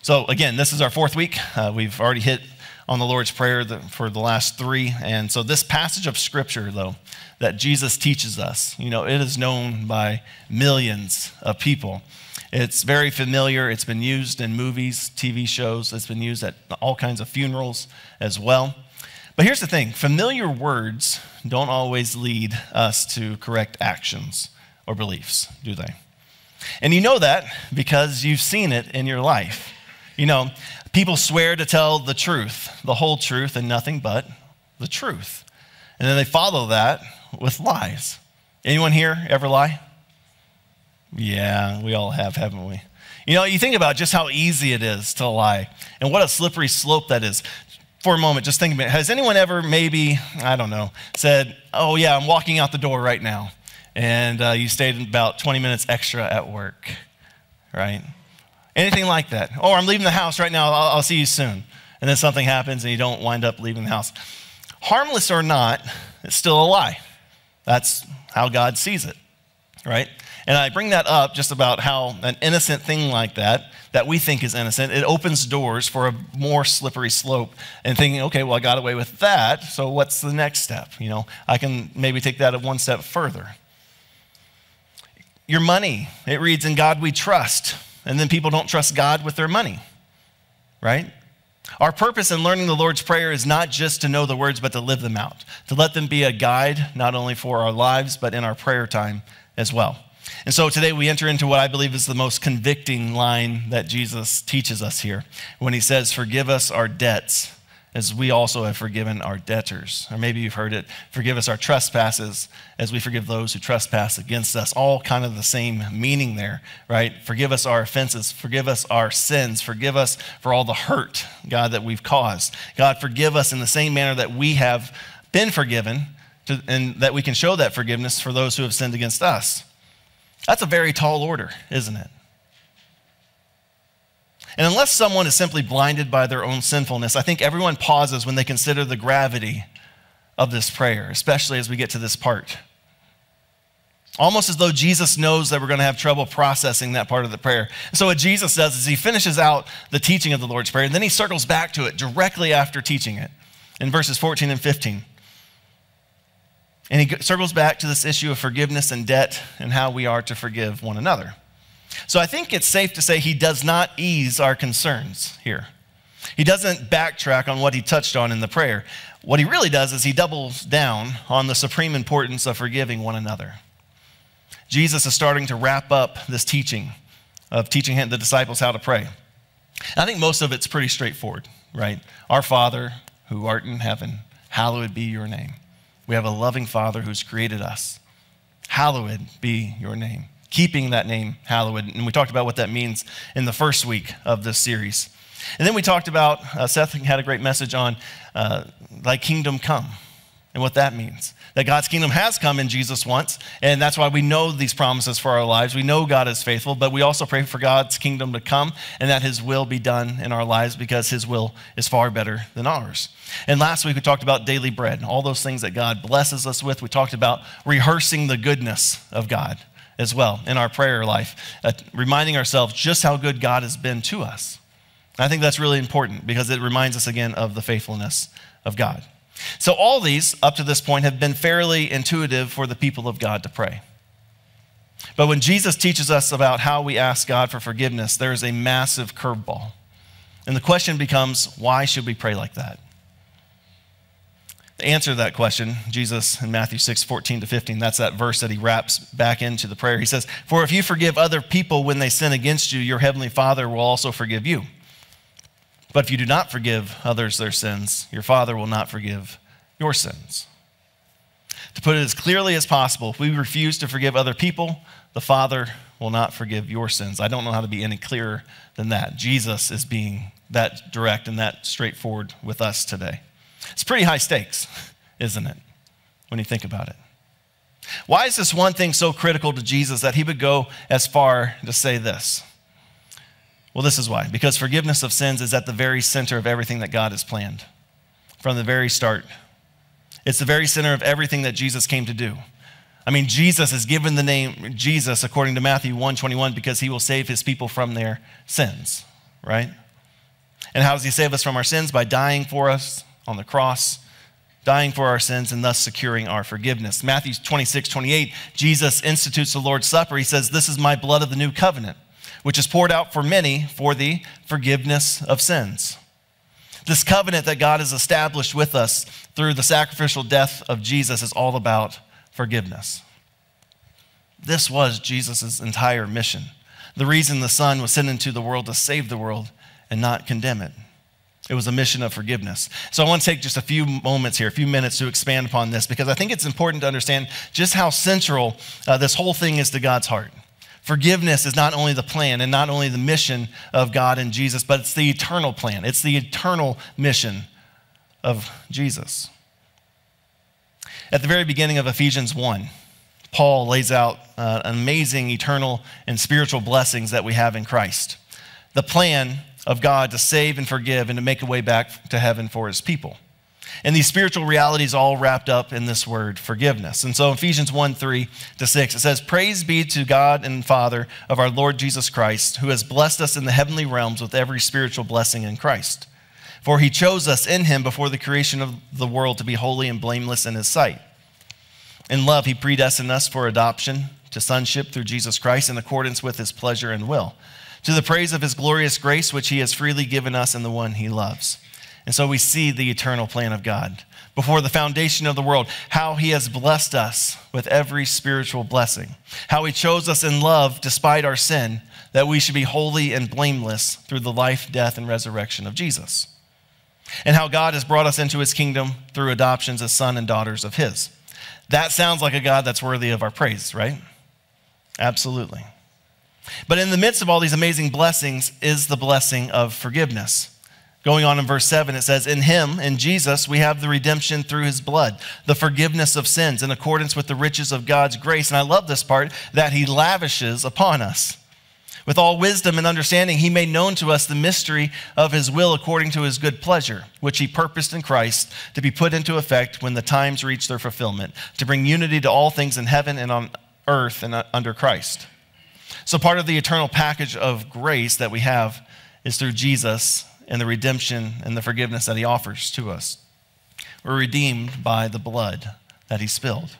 So, again, this is our fourth week. Uh, we've already hit on the Lord's Prayer for the last three. And so, this passage of Scripture, though, that Jesus teaches us, you know, it is known by millions of people. It's very familiar. It's been used in movies, TV shows, it's been used at all kinds of funerals as well. But here's the thing familiar words don't always lead us to correct actions or beliefs, do they? And you know that because you've seen it in your life. You know, people swear to tell the truth, the whole truth, and nothing but the truth. And then they follow that with lies. Anyone here ever lie? Yeah, we all have, haven't we? You know, you think about just how easy it is to lie and what a slippery slope that is. For a moment, just think about it. Has anyone ever maybe, I don't know, said, Oh, yeah, I'm walking out the door right now, and uh, you stayed about 20 minutes extra at work, right? Anything like that. Or I'm leaving the house right now, I'll, I'll see you soon. And then something happens and you don't wind up leaving the house. Harmless or not, it's still a lie. That's how God sees it, right? And I bring that up just about how an innocent thing like that, that we think is innocent, it opens doors for a more slippery slope and thinking, okay, well, I got away with that, so what's the next step? You know, I can maybe take that one step further. Your money, it reads, In God we trust. And then people don't trust God with their money, right? Our purpose in learning the Lord's Prayer is not just to know the words, but to live them out, to let them be a guide, not only for our lives, but in our prayer time as well. And so today we enter into what I believe is the most convicting line that Jesus teaches us here when he says, Forgive us our debts as we also have forgiven our debtors. Or maybe you've heard it, forgive us our trespasses as we forgive those who trespass against us. All kind of the same meaning there, right? Forgive us our offenses, forgive us our sins, forgive us for all the hurt, God, that we've caused. God, forgive us in the same manner that we have been forgiven, to, and that we can show that forgiveness for those who have sinned against us. That's a very tall order, isn't it? And unless someone is simply blinded by their own sinfulness, I think everyone pauses when they consider the gravity of this prayer, especially as we get to this part. Almost as though Jesus knows that we're going to have trouble processing that part of the prayer. So, what Jesus does is he finishes out the teaching of the Lord's Prayer, and then he circles back to it directly after teaching it in verses 14 and 15. And he circles back to this issue of forgiveness and debt and how we are to forgive one another. So I think it's safe to say he does not ease our concerns here. He doesn't backtrack on what he touched on in the prayer. What he really does is he doubles down on the supreme importance of forgiving one another. Jesus is starting to wrap up this teaching of teaching the disciples how to pray. I think most of it's pretty straightforward, right? Our Father who art in heaven, hallowed be your name. We have a loving Father who's created us. Hallowed be your name. Keeping that name hallowed. And we talked about what that means in the first week of this series. And then we talked about, uh, Seth had a great message on uh, thy kingdom come and what that means. That God's kingdom has come in Jesus once, and that's why we know these promises for our lives. We know God is faithful, but we also pray for God's kingdom to come and that His will be done in our lives because His will is far better than ours. And last week we talked about daily bread, and all those things that God blesses us with. We talked about rehearsing the goodness of God as well in our prayer life, uh, reminding ourselves just how good God has been to us. I think that's really important because it reminds us again of the faithfulness of God. So, all these up to this point have been fairly intuitive for the people of God to pray. But when Jesus teaches us about how we ask God for forgiveness, there is a massive curveball. And the question becomes why should we pray like that? The answer to that question, Jesus in Matthew 6, 14 to 15, that's that verse that he wraps back into the prayer. He says, For if you forgive other people when they sin against you, your heavenly Father will also forgive you. But if you do not forgive others their sins, your Father will not forgive your sins. To put it as clearly as possible, if we refuse to forgive other people, the Father will not forgive your sins. I don't know how to be any clearer than that. Jesus is being that direct and that straightforward with us today. It's pretty high stakes, isn't it, when you think about it? Why is this one thing so critical to Jesus that he would go as far to say this? Well, this is why. Because forgiveness of sins is at the very center of everything that God has planned from the very start. It's the very center of everything that Jesus came to do. I mean, Jesus is given the name Jesus according to Matthew 121 because he will save his people from their sins, right? And how does he save us from our sins? By dying for us on the cross, dying for our sins, and thus securing our forgiveness. Matthew 26, 28, Jesus institutes the Lord's Supper. He says, This is my blood of the new covenant, which is poured out for many for the forgiveness of sins. This covenant that God has established with us through the sacrificial death of Jesus is all about forgiveness. This was Jesus' entire mission. The reason the Son was sent into the world to save the world and not condemn it. It was a mission of forgiveness. So I want to take just a few moments here, a few minutes to expand upon this because I think it's important to understand just how central uh, this whole thing is to God's heart. Forgiveness is not only the plan and not only the mission of God and Jesus, but it's the eternal plan. It's the eternal mission of Jesus. At the very beginning of Ephesians 1, Paul lays out uh, amazing eternal and spiritual blessings that we have in Christ. The plan of God to save and forgive and to make a way back to heaven for his people. And these spiritual realities all wrapped up in this word forgiveness. And so Ephesians 1 3 to 6, it says, Praise be to God and Father of our Lord Jesus Christ, who has blessed us in the heavenly realms with every spiritual blessing in Christ. For he chose us in him before the creation of the world to be holy and blameless in his sight. In love, he predestined us for adoption to sonship through Jesus Christ in accordance with his pleasure and will to the praise of his glorious grace, which he has freely given us in the one he loves. And so we see the eternal plan of God before the foundation of the world, how he has blessed us with every spiritual blessing, how he chose us in love despite our sin, that we should be holy and blameless through the life, death, and resurrection of Jesus, and how God has brought us into his kingdom through adoptions as sons and daughters of his. That sounds like a God that's worthy of our praise, right? Absolutely. But in the midst of all these amazing blessings is the blessing of forgiveness. Going on in verse 7, it says, In him, in Jesus, we have the redemption through his blood, the forgiveness of sins in accordance with the riches of God's grace. And I love this part that he lavishes upon us. With all wisdom and understanding, he made known to us the mystery of his will according to his good pleasure, which he purposed in Christ to be put into effect when the times reach their fulfillment, to bring unity to all things in heaven and on earth and under Christ. So, part of the eternal package of grace that we have is through Jesus and the redemption and the forgiveness that he offers to us. We're redeemed by the blood that he spilled.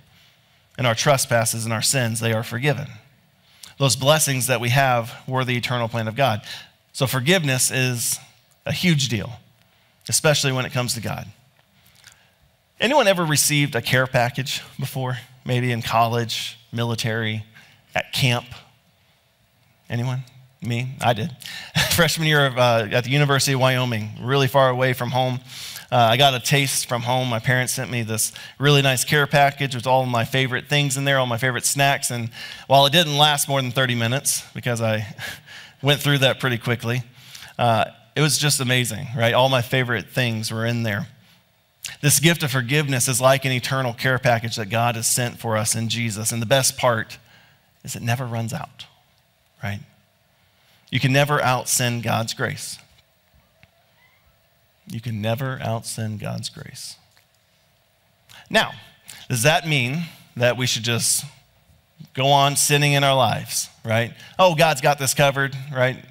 And our trespasses and our sins, they are forgiven. Those blessings that we have were the eternal plan of God. So, forgiveness is a huge deal, especially when it comes to God. Anyone ever received a care package before? Maybe in college, military, at camp? Anyone? Me? I did. Freshman year of, uh, at the University of Wyoming, really far away from home. Uh, I got a taste from home. My parents sent me this really nice care package with all of my favorite things in there, all my favorite snacks. And while it didn't last more than 30 minutes, because I went through that pretty quickly, uh, it was just amazing, right? All my favorite things were in there. This gift of forgiveness is like an eternal care package that God has sent for us in Jesus. And the best part is it never runs out right? You can never out sin God's grace. You can never out sin God's grace. Now, does that mean that we should just go on sinning in our lives, right? Oh, God's got this covered, right?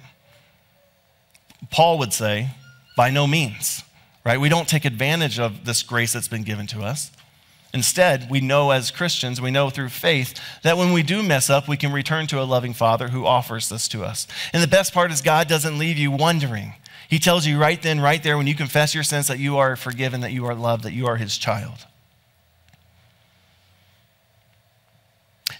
Paul would say, by no means, right? We don't take advantage of this grace that's been given to us. Instead, we know as Christians, we know through faith that when we do mess up, we can return to a loving Father who offers this to us. And the best part is, God doesn't leave you wondering. He tells you right then, right there, when you confess your sins, that you are forgiven, that you are loved, that you are His child.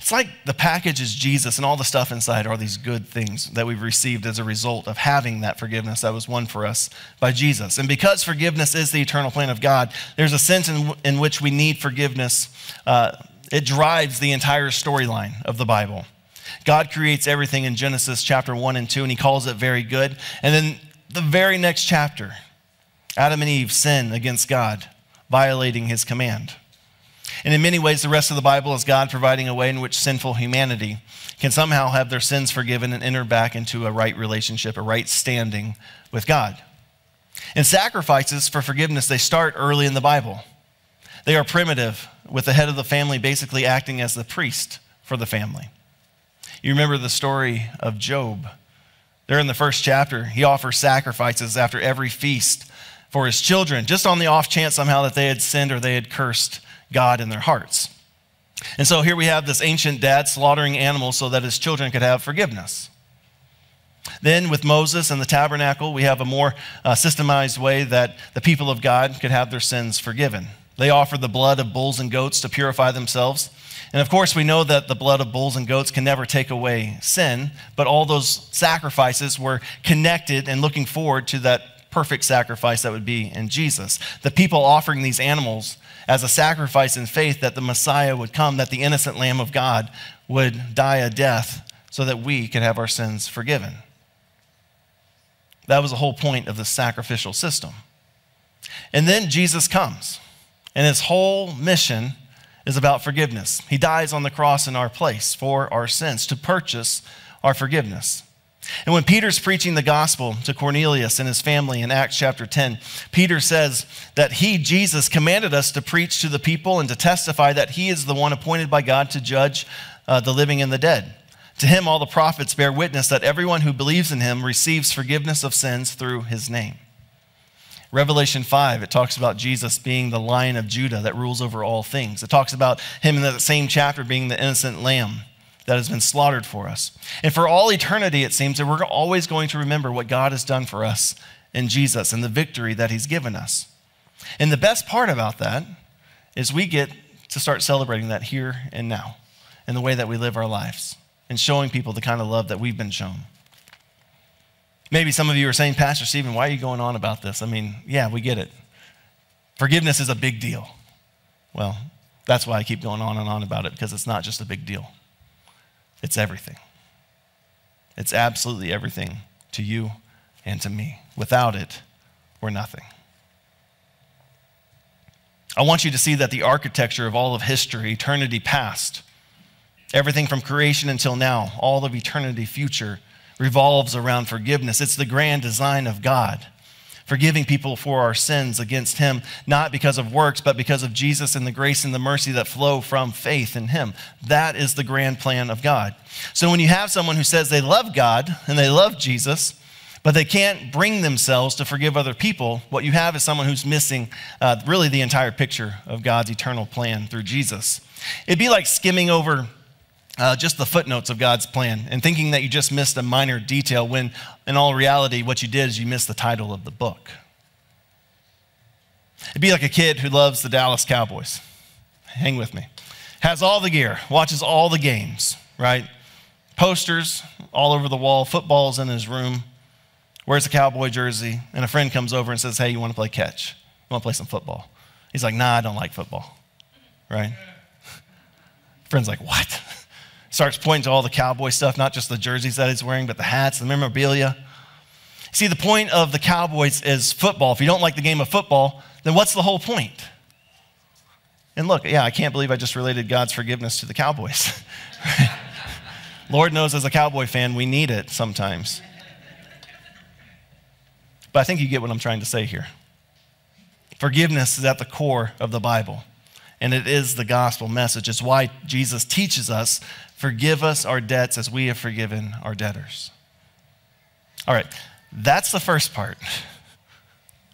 It's like the package is Jesus, and all the stuff inside are these good things that we've received as a result of having that forgiveness that was won for us by Jesus. And because forgiveness is the eternal plan of God, there's a sense in, in which we need forgiveness. Uh, it drives the entire storyline of the Bible. God creates everything in Genesis chapter 1 and 2, and he calls it very good. And then the very next chapter, Adam and Eve sin against God, violating his command. And in many ways, the rest of the Bible is God providing a way in which sinful humanity can somehow have their sins forgiven and enter back into a right relationship, a right standing with God. And sacrifices for forgiveness, they start early in the Bible. They are primitive, with the head of the family basically acting as the priest for the family. You remember the story of Job. There in the first chapter, he offers sacrifices after every feast for his children, just on the off chance somehow that they had sinned or they had cursed God in their hearts. And so here we have this ancient dad slaughtering animals so that his children could have forgiveness. Then, with Moses and the tabernacle, we have a more uh, systemized way that the people of God could have their sins forgiven. They offered the blood of bulls and goats to purify themselves. And of course, we know that the blood of bulls and goats can never take away sin, but all those sacrifices were connected and looking forward to that perfect sacrifice that would be in Jesus. The people offering these animals as a sacrifice in faith that the Messiah would come, that the innocent Lamb of God would die a death so that we could have our sins forgiven. That was the whole point of the sacrificial system. And then Jesus comes, and his whole mission is about forgiveness. He dies on the cross in our place for our sins to purchase our forgiveness. And when Peter's preaching the gospel to Cornelius and his family in Acts chapter 10, Peter says that he, Jesus, commanded us to preach to the people and to testify that he is the one appointed by God to judge uh, the living and the dead. To him, all the prophets bear witness that everyone who believes in him receives forgiveness of sins through his name. Revelation 5, it talks about Jesus being the lion of Judah that rules over all things. It talks about him in that same chapter being the innocent lamb that has been slaughtered for us. And for all eternity, it seems that we're always going to remember what God has done for us in Jesus and the victory that he's given us. And the best part about that is we get to start celebrating that here and now in the way that we live our lives and showing people the kind of love that we've been shown. Maybe some of you are saying, Pastor Stephen, why are you going on about this? I mean, yeah, we get it. Forgiveness is a big deal. Well, that's why I keep going on and on about it, because it's not just a big deal, it's everything. It's absolutely everything to you and to me. Without it, we're nothing. I want you to see that the architecture of all of history, eternity past, everything from creation until now, all of eternity future, revolves around forgiveness. It's the grand design of God, forgiving people for our sins against Him, not because of works, but because of Jesus and the grace and the mercy that flow from faith in Him. That is the grand plan of God. So when you have someone who says they love God and they love Jesus, but they can't bring themselves to forgive other people, what you have is someone who's missing uh, really the entire picture of God's eternal plan through Jesus. It'd be like skimming over uh, just the footnotes of God's plan and thinking that you just missed a minor detail when, in all reality, what you did is you missed the title of the book. It'd be like a kid who loves the Dallas Cowboys. Hang with me. Has all the gear, watches all the games, right? Posters all over the wall, footballs in his room, wears a cowboy jersey, and a friend comes over and says, Hey, you want to play catch? You want to play some football? He's like, Nah, I don't like football, right? Friend's like, What? Starts pointing to all the cowboy stuff, not just the jerseys that he's wearing, but the hats, the memorabilia. See, the point of the Cowboys is football. If you don't like the game of football, then what's the whole point? And look, yeah, I can't believe I just related God's forgiveness to the Cowboys. Lord knows as a Cowboy fan, we need it sometimes. But I think you get what I'm trying to say here. Forgiveness is at the core of the Bible, and it is the gospel message. It's why Jesus teaches us Forgive us our debts as we have forgiven our debtors. All right, that's the first part.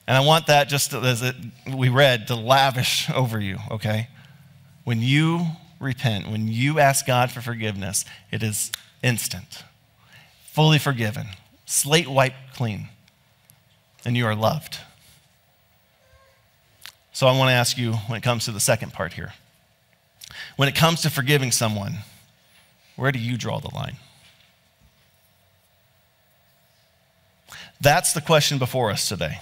And I want that just as it, we read to lavish over you, okay? When you repent, when you ask God for forgiveness, it is instant, fully forgiven, slate wiped clean, and you are loved. So I want to ask you when it comes to the second part here. When it comes to forgiving someone, where do you draw the line? That's the question before us today.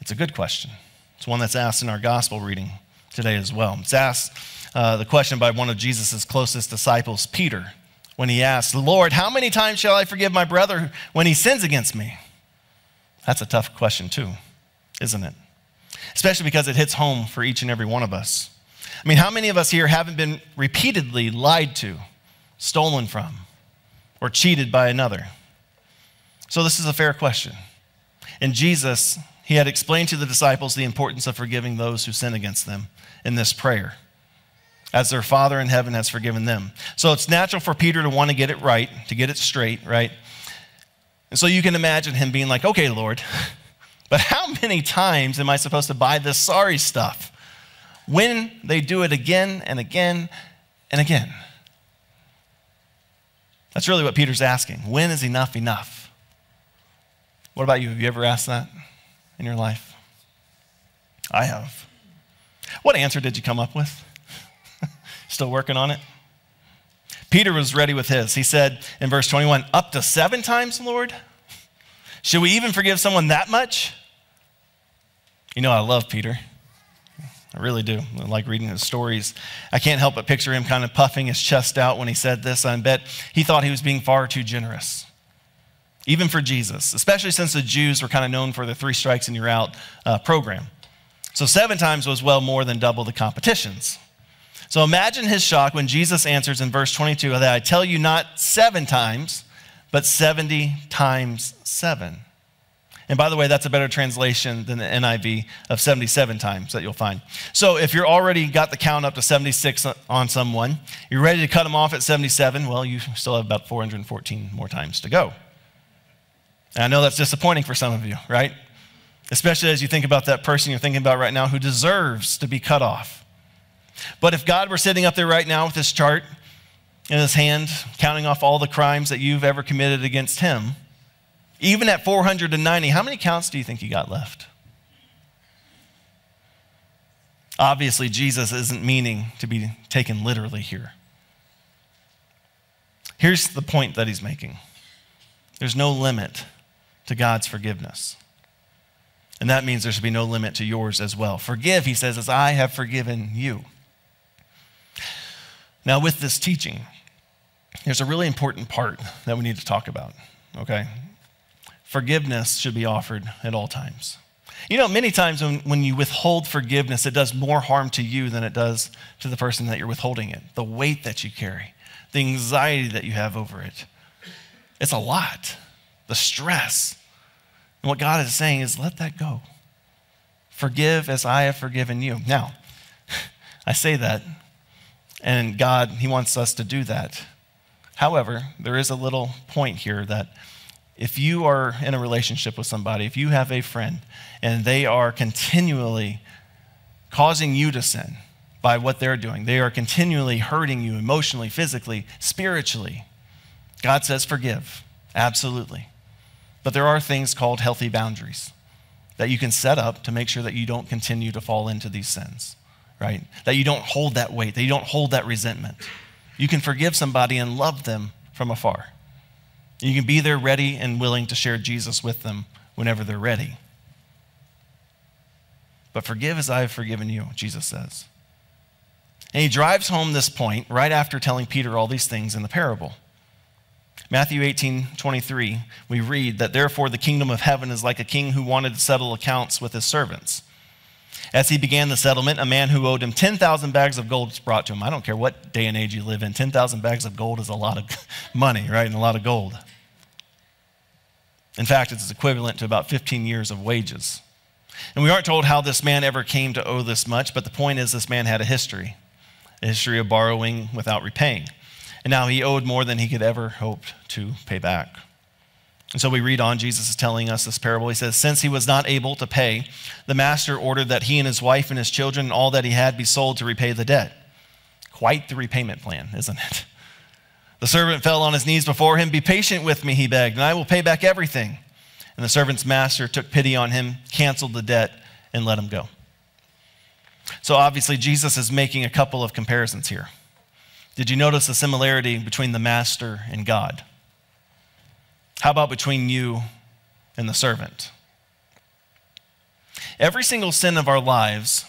It's a good question. It's one that's asked in our gospel reading today as well. It's asked uh, the question by one of Jesus' closest disciples, Peter, when he asked, Lord, how many times shall I forgive my brother when he sins against me? That's a tough question, too, isn't it? Especially because it hits home for each and every one of us. I mean, how many of us here haven't been repeatedly lied to, stolen from, or cheated by another? So, this is a fair question. And Jesus, he had explained to the disciples the importance of forgiving those who sin against them in this prayer. as their Father in heaven has forgiven them. So it's natural for Peter to want to get it right, to get it straight, right? And so you can imagine him being like, okay, Lord, but how many times am I supposed to buy this sorry stuff? When they do it again and again and again. That's really what Peter's asking. When is enough enough? What about you? Have you ever asked that in your life? I have. What answer did you come up with? Still working on it? Peter was ready with his. He said in verse 21 Up to seven times, Lord? Should we even forgive someone that much? You know, I love Peter. I really do. I like reading his stories. I can't help but picture him kind of puffing his chest out when he said this. I bet he thought he was being far too generous, even for Jesus, especially since the Jews were kind of known for the three strikes and you're out uh, program. So seven times was well more than double the competitions. So imagine his shock when Jesus answers in verse 22 that I tell you not seven times, but 70 times seven. And by the way, that's a better translation than the NIV of 77 times that you'll find. So if you're already got the count up to 76 on someone, you're ready to cut them off at 77, well, you still have about 414 more times to go. And I know that's disappointing for some of you, right? Especially as you think about that person you're thinking about right now who deserves to be cut off. But if God were sitting up there right now with this chart in his hand, counting off all the crimes that you've ever committed against him, even at 490, how many counts do you think he got left? Obviously, Jesus isn't meaning to be taken literally here. Here's the point that he's making there's no limit to God's forgiveness. And that means there should be no limit to yours as well. Forgive, he says, as I have forgiven you. Now, with this teaching, there's a really important part that we need to talk about, okay? Forgiveness should be offered at all times. You know, many times when, when you withhold forgiveness, it does more harm to you than it does to the person that you're withholding it. The weight that you carry, the anxiety that you have over it. It's a lot. The stress. And what God is saying is let that go. Forgive as I have forgiven you. Now, I say that, and God, He wants us to do that. However, there is a little point here that if you are in a relationship with somebody, if you have a friend, and they are continually causing you to sin by what they're doing, they are continually hurting you emotionally, physically, spiritually, God says forgive. Absolutely. But there are things called healthy boundaries that you can set up to make sure that you don't continue to fall into these sins, right? That you don't hold that weight, that you don't hold that resentment. You can forgive somebody and love them from afar. You can be there ready and willing to share Jesus with them whenever they're ready. But forgive as I have forgiven you, Jesus says. And he drives home this point right after telling Peter all these things in the parable. Matthew 18, 23, we read that therefore the kingdom of heaven is like a king who wanted to settle accounts with his servants. As he began the settlement, a man who owed him 10,000 bags of gold was brought to him. I don't care what day and age you live in, 10,000 bags of gold is a lot of money, right? And a lot of gold. In fact, it's equivalent to about 15 years of wages. And we aren't told how this man ever came to owe this much, but the point is this man had a history a history of borrowing without repaying. And now he owed more than he could ever hope to pay back. And so we read on, Jesus is telling us this parable. He says, Since he was not able to pay, the master ordered that he and his wife and his children and all that he had be sold to repay the debt. Quite the repayment plan, isn't it? The servant fell on his knees before him. Be patient with me, he begged, and I will pay back everything. And the servant's master took pity on him, canceled the debt, and let him go. So obviously, Jesus is making a couple of comparisons here. Did you notice the similarity between the master and God? How about between you and the servant? Every single sin of our lives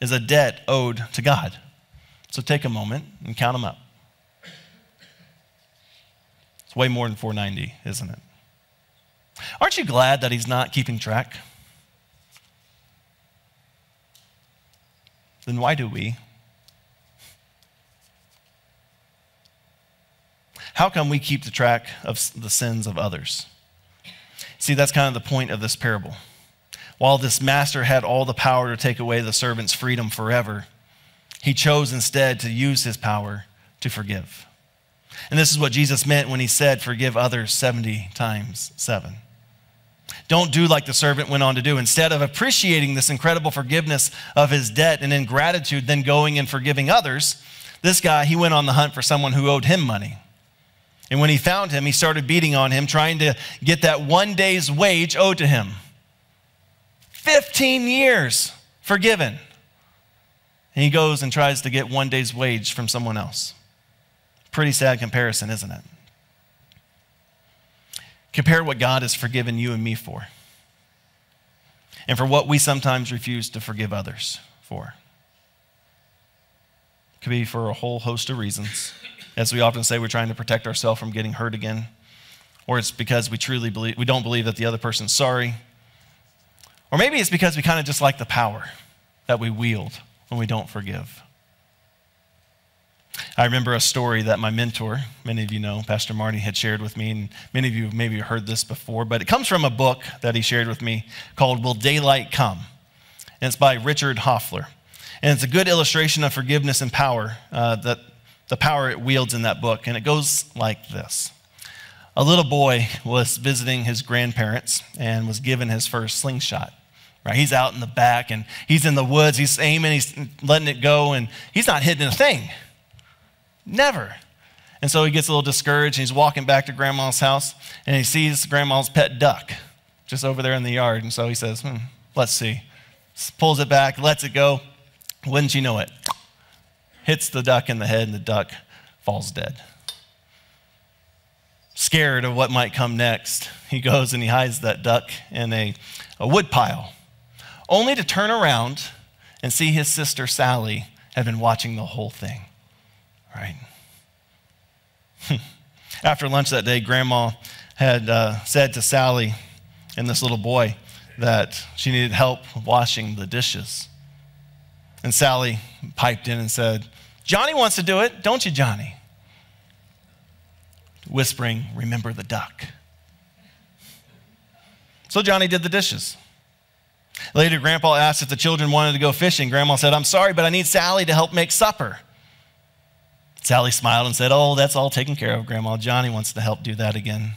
is a debt owed to God. So take a moment and count them up. It's way more than 490, isn't it? Aren't you glad that he's not keeping track? Then why do we? How come we keep the track of the sins of others? See, that's kind of the point of this parable. While this master had all the power to take away the servant's freedom forever, he chose instead to use his power to forgive. And this is what Jesus meant when he said, Forgive others 70 times seven. Don't do like the servant went on to do. Instead of appreciating this incredible forgiveness of his debt and in gratitude, then going and forgiving others, this guy, he went on the hunt for someone who owed him money. And when he found him, he started beating on him, trying to get that one day's wage owed to him. 15 years forgiven. And he goes and tries to get one day's wage from someone else. Pretty sad comparison, isn't it? Compare what God has forgiven you and me for, and for what we sometimes refuse to forgive others for. It could be for a whole host of reasons. As we often say, we're trying to protect ourselves from getting hurt again, or it's because we truly believe we don't believe that the other person's sorry, or maybe it's because we kind of just like the power that we wield when we don't forgive. I remember a story that my mentor, many of you know, Pastor Marty, had shared with me, and many of you have maybe heard this before, but it comes from a book that he shared with me called Will Daylight Come? And it's by Richard Hoefler. And it's a good illustration of forgiveness and power, uh, that the power it wields in that book. And it goes like this A little boy was visiting his grandparents and was given his first slingshot. Right? He's out in the back and he's in the woods, he's aiming, he's letting it go, and he's not hitting a thing. Never. And so he gets a little discouraged and he's walking back to grandma's house and he sees grandma's pet duck just over there in the yard. And so he says, hmm, let's see. Pulls it back, lets it go. Wouldn't you know it? Hits the duck in the head and the duck falls dead. Scared of what might come next, he goes and he hides that duck in a, a wood pile, only to turn around and see his sister Sally had been watching the whole thing right? After lunch that day, Grandma had uh, said to Sally and this little boy that she needed help washing the dishes. And Sally piped in and said, Johnny wants to do it, don't you, Johnny? Whispering, Remember the duck. So Johnny did the dishes. Later, Grandpa asked if the children wanted to go fishing. Grandma said, I'm sorry, but I need Sally to help make supper. Sally smiled and said, Oh, that's all taken care of, Grandma. Johnny wants to help do that again.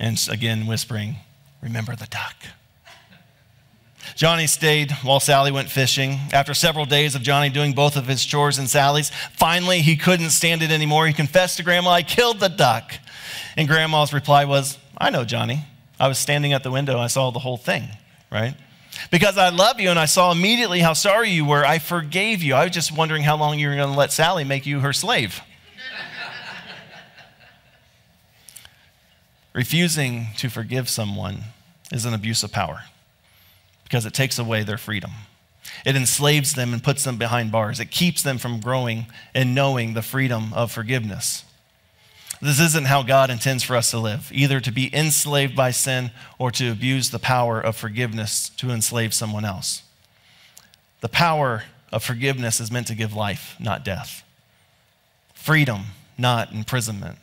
And again, whispering, Remember the duck. Johnny stayed while Sally went fishing. After several days of Johnny doing both of his chores and Sally's, finally he couldn't stand it anymore. He confessed to Grandma, I killed the duck. And Grandma's reply was, I know, Johnny. I was standing at the window. I saw the whole thing, right? Because I love you and I saw immediately how sorry you were, I forgave you. I was just wondering how long you were going to let Sally make you her slave. Refusing to forgive someone is an abuse of power because it takes away their freedom. It enslaves them and puts them behind bars. It keeps them from growing and knowing the freedom of forgiveness. This isn't how God intends for us to live, either to be enslaved by sin or to abuse the power of forgiveness to enslave someone else. The power of forgiveness is meant to give life, not death, freedom, not imprisonment.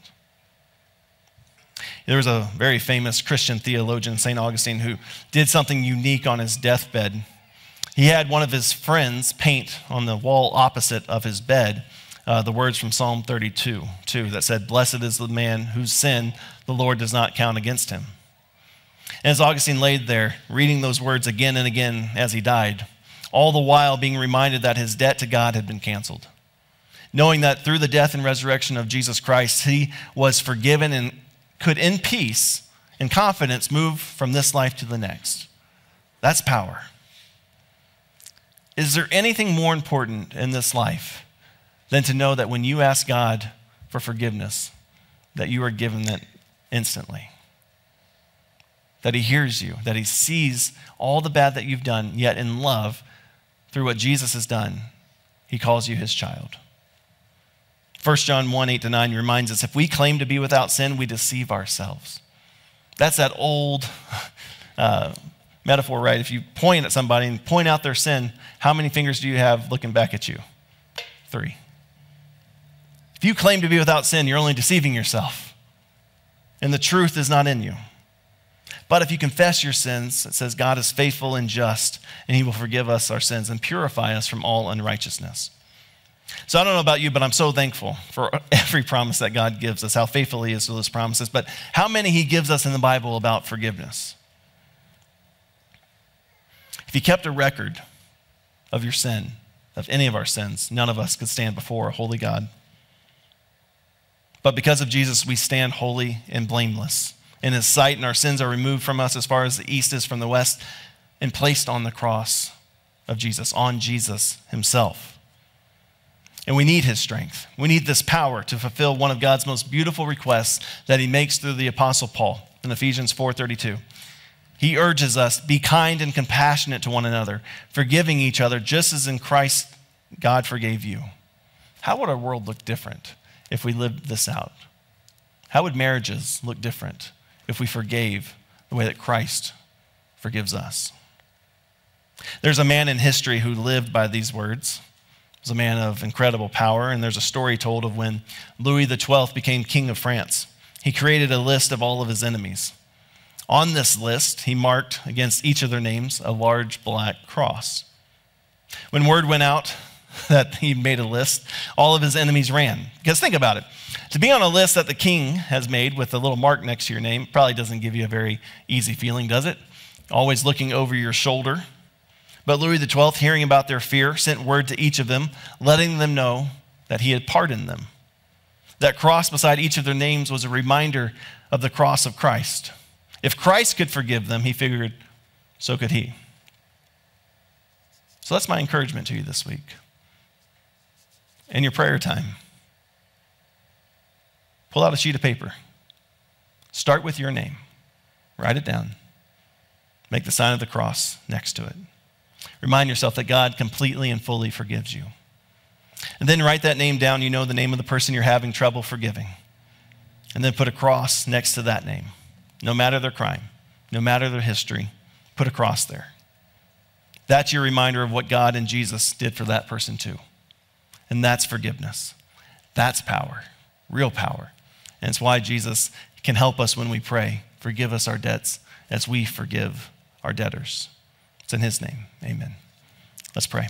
There was a very famous Christian theologian, St. Augustine, who did something unique on his deathbed. He had one of his friends paint on the wall opposite of his bed uh, the words from Psalm 32, 2, that said, Blessed is the man whose sin the Lord does not count against him. And as Augustine laid there, reading those words again and again as he died, all the while being reminded that his debt to God had been canceled. Knowing that through the death and resurrection of Jesus Christ, he was forgiven and could, in peace and confidence, move from this life to the next. That's power. Is there anything more important in this life than to know that when you ask God for forgiveness, that you are given it instantly. That He hears you, that He sees all the bad that you've done, yet in love, through what Jesus has done, He calls you His child. 1 John 1 8 to 9 reminds us if we claim to be without sin, we deceive ourselves. That's that old uh, metaphor, right? If you point at somebody and point out their sin, how many fingers do you have looking back at you? Three. If you claim to be without sin, you're only deceiving yourself, and the truth is not in you. But if you confess your sins, it says God is faithful and just, and he will forgive us our sins and purify us from all unrighteousness. So I don't know about you, but I'm so thankful for every promise that God gives us, how faithful He is to those promises, but how many He gives us in the Bible about forgiveness. If He kept a record of your sin, of any of our sins, none of us could stand before a holy God. But because of Jesus, we stand holy and blameless in His sight, and our sins are removed from us as far as the east is from the west and placed on the cross of Jesus, on Jesus Himself. And we need his strength. We need this power to fulfill one of God's most beautiful requests that he makes through the apostle Paul in Ephesians 4:32. He urges us, be kind and compassionate to one another, forgiving each other just as in Christ God forgave you. How would our world look different if we lived this out? How would marriages look different if we forgave the way that Christ forgives us? There's a man in history who lived by these words He was a man of incredible power, and there's a story told of when Louis XII became king of France. He created a list of all of his enemies. On this list, he marked against each of their names a large black cross. When word went out that he made a list, all of his enemies ran. Because think about it to be on a list that the king has made with a little mark next to your name probably doesn't give you a very easy feeling, does it? Always looking over your shoulder but Louis XII, hearing about their fear, sent word to each of them, letting them know that he had pardoned them. That cross beside each of their names was a reminder of the cross of Christ. If Christ could forgive them, he figured, so could he. So that's my encouragement to you this week. In your prayer time, pull out a sheet of paper. Start with your name, write it down, make the sign of the cross next to it. Remind yourself that God completely and fully forgives you. And then write that name down. You know the name of the person you're having trouble forgiving. And then put a cross next to that name. No matter their crime, no matter their history, put a cross there. That's your reminder of what God and Jesus did for that person too. And that's forgiveness. That's power, real power. And it's why Jesus can help us when we pray. Forgive us our debts as we forgive our debtors. It's in his name. Amen. Let's pray.